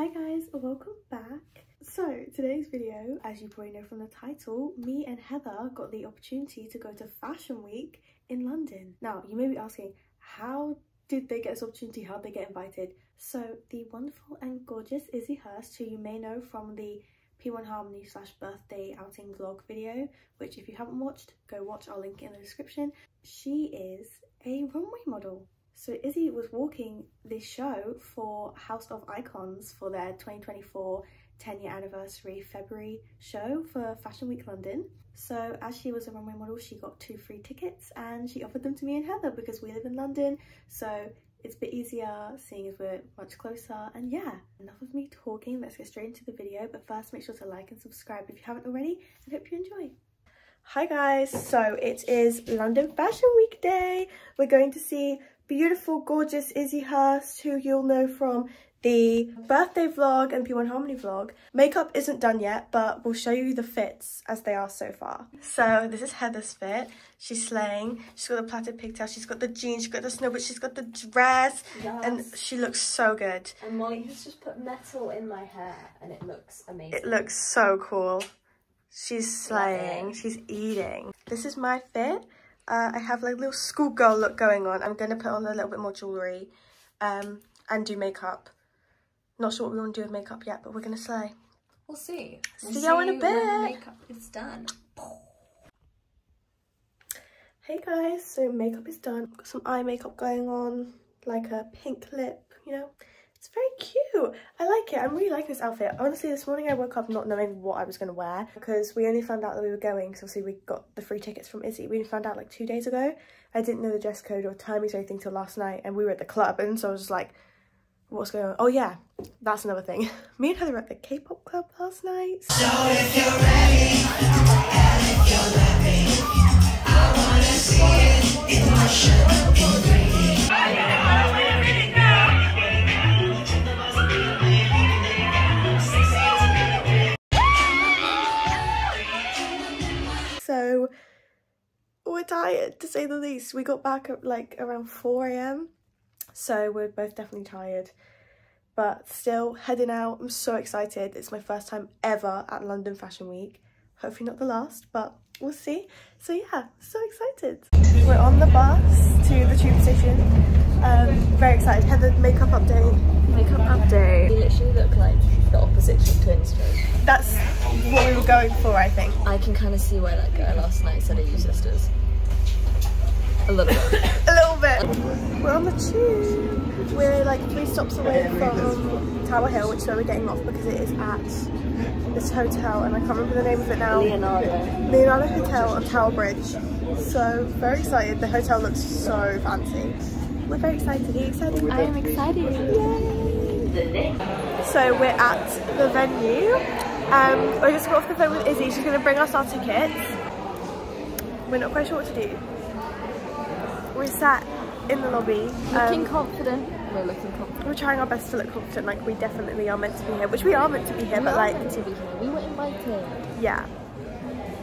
Hi guys, welcome back. So today's video, as you probably know from the title, me and Heather got the opportunity to go to Fashion Week in London. Now you may be asking, how did they get this opportunity? How did they get invited? So the wonderful and gorgeous Izzy Hurst, who you may know from the P1 Harmony slash birthday outing vlog video, which if you haven't watched, go watch, I'll link it in the description. She is a runway model. So Izzy was walking this show for House of Ikons for their 2024 10 year anniversary February show for Fashion Week London. So as she was a runway model, she got two free tickets and she offered them to me and Heather because we live in London. So it's a bit easier seeing as we're much closer. And yeah, enough of me talking. Let's get straight into the video. But first, make sure to like and subscribe if you haven't already and hope you enjoy. Hi guys, so it is London Fashion Week day. We're going to see beautiful, gorgeous Izzy Hurst, who you'll know from the birthday vlog and P1 Harmony vlog. Makeup isn't done yet, but we'll show you the fits as they are so far. So this is Heather's fit. She's slaying. She's got the plaited pigtail. She's got the jeans. She's got the snow, but she's got the dress. Yes. And she looks so good. And Molly has just put metal in my hair and it looks amazing. It looks so cool. She's slaying. She's eating. This is my fit. Uh, I have like a little schoolgirl look going on. I'm going to put on a little bit more jewellery um, and do makeup. Not sure what we want to do with makeup yet, but we're going to slay. We'll see. We'll see you in a bit. Makeup is done. Hey guys, so makeup is done. Got some eye makeup going on, like a pink lip, you know. It's very cute. I like it. I'm really liking this outfit. Honestly, this morning I woke up not knowing what I was going to wear because we only found out that we were going So obviously we got the free tickets from Izzy. We found out like two days ago. I didn't know the dress code or timings or anything till last night and we were at the club and so I was just like, what's going on? Oh yeah, that's another thing. Me and Heather were at the K-pop club last night. So if you're ready, and if you're ready, I wanna see it in So tired to say the least. We got back at like around 4 a.m. So we're both definitely tired. But still heading out. I'm so excited. It's my first time ever at London Fashion Week. Hopefully not the last, but we'll see. So yeah, so excited. We're on the bus to the tube station. Um, very excited. Heather, makeup update. Makeup update. We literally look like the opposite of twins. That's what we were going for, I think. I can kind of see why that guy last night said are you sisters. A little bit. a little bit. We're on the tube. We're like three stops away from Tower Hill, which is where we're getting off because it is at this hotel, and I can't remember the name of it now. Leonardo. Leonardo Hotel on Tower Bridge. So very excited. The hotel looks so fancy. We're very excited. Are you excited? I am excited. Yay. So we're at the venue. Um, I just got off the phone with Izzy. She's going to bring us our tickets. We're not quite sure what to do. We're sat in the lobby. Looking um, confident. We're looking confident. We're trying our best to look confident, like we definitely are meant to be here, which we are meant to be here, we but like, meant to be here. We were invited. yeah.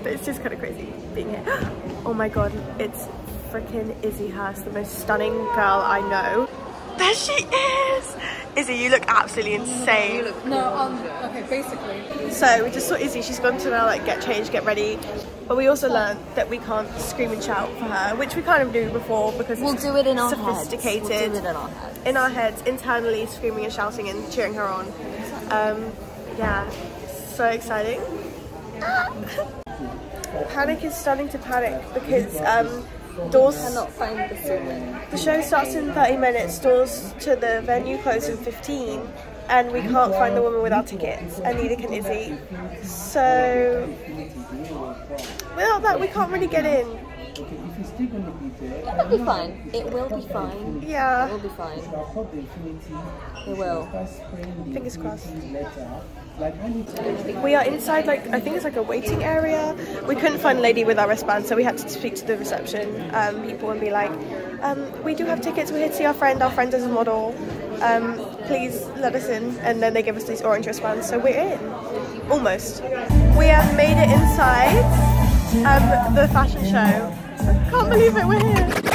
But it's just kind of crazy being here. oh my god, it's freaking Izzy Hurst, the most stunning girl I know. There she is! Izzy, you look absolutely insane. No, um, okay, basically. So we just saw Izzy, she's gone to now like get changed, get ready. But we also learned that we can't scream and shout for her, which we kind of knew before because We'll it's do it in our sophisticated. heads. We'll do it in our heads. in our heads, internally screaming and shouting and cheering her on. Um, yeah, so exciting. panic is starting to panic because um, doors. cannot find the ceiling. The show starts in 30 minutes, doors to the venue close in 15, and we can't find the woman with our tickets, and neither can Izzy. So, without that, we can't really get in. It'll be fine. It will be fine. Yeah. It will be fine. It will. fingers crossed. We are inside, like, I think it's like a waiting area. We couldn't find a lady with our wristband, so we had to speak to the reception um, people and be like, um, we do have tickets, we're here to see our friend, our friend is a model. Um, please let us in. And then they give us these orange wristbands, so we're in. Almost. We have made it inside um, the fashion show. Can't believe it, we're here.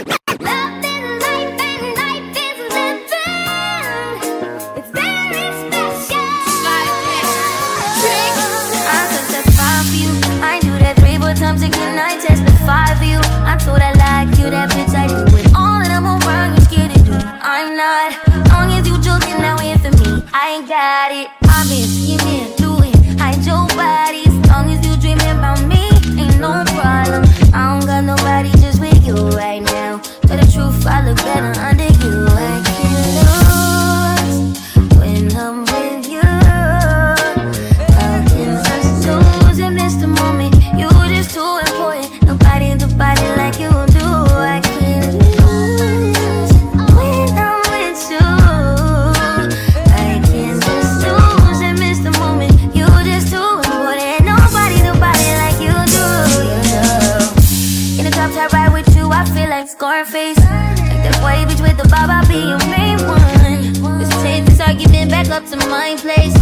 Up to my place.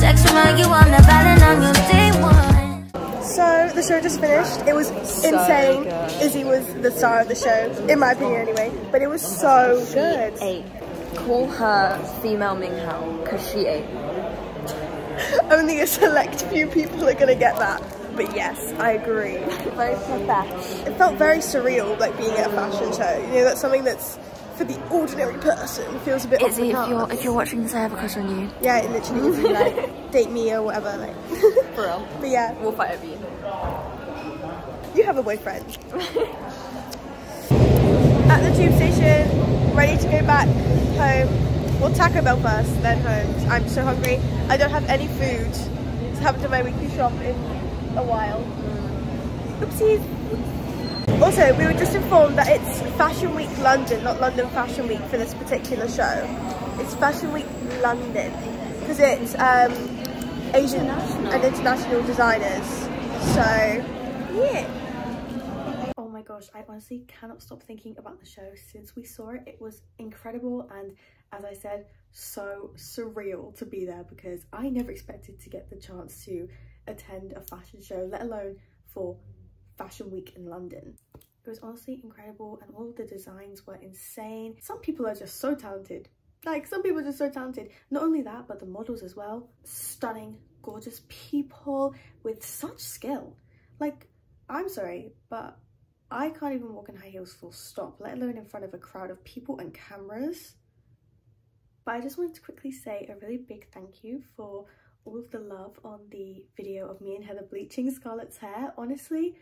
Sex remind you I'm the violent on your day one. So the show just finished. It was insane. good. Izzy was the star of the show, in my opinion anyway. But it was so good. Ate. Call her female Ming Hao because she ate. Only a select few people are gonna get that. But yes, I agree. Very profesh. It felt very surreal, like being at a fashion show. You know, that's something that's for the ordinary person feels a bit. Izzy, if you're if you're watching this, I have a crush on you. yeah, it literally is like date me or whatever. Like, For real. but yeah, We'll fight over you. you have a boyfriend. At the tube station, ready to go back home. Well, Taco Bell first, then home. I'm so hungry. I don't have any food. So haven't done my weekly shop in a while. Mm. Oopsies. Also, we were just informed that it's Fashion Week London, not London Fashion Week for this particular show. It's Fashion Week London because it's um, Asian and international designers. So, yeah. Oh my gosh, I honestly cannot stop thinking about the show since we saw it. It was incredible and as I said, so surreal to be there because I never expected to get the chance to attend a fashion show, let alone for Fashion Week in London. It was honestly incredible and all the designs were insane. Some people are just so talented. Like some people are just so talented. Not only that, but the models as well. Stunning, gorgeous people with such skill. Like, I'm sorry, but I can't even walk in high heels full stop, let alone in front of a crowd of people and cameras. But I just wanted to quickly say a really big thank you for all of the love on the video of me and Heather bleaching Scarlett's hair. Honestly,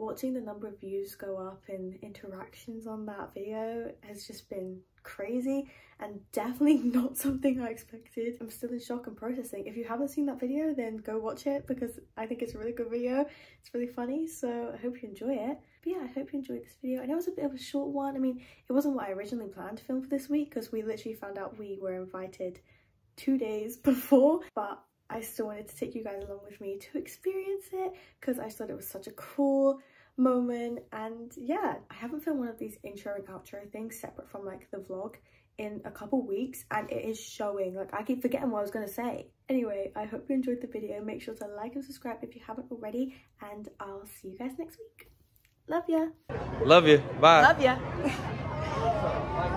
watching the number of views go up and interactions on that video has just been crazy and definitely not something I expected. I'm still in shock and processing. If you haven't seen that video, then go watch it because I think it's a really good video. It's really funny, so I hope you enjoy it. But yeah, I hope you enjoyed this video. I know it was a bit of a short one. I mean, it wasn't what I originally planned to film for this week because we literally found out we were invited two days before, but I still wanted to take you guys along with me to experience it because I thought it was such a cool moment and yeah I haven't filmed one of these intro and outro things separate from like the vlog in a couple weeks and it is showing. Like I keep forgetting what I was gonna say. Anyway I hope you enjoyed the video. Make sure to like and subscribe if you haven't already and I'll see you guys next week. Love ya. Love you. Bye. love ya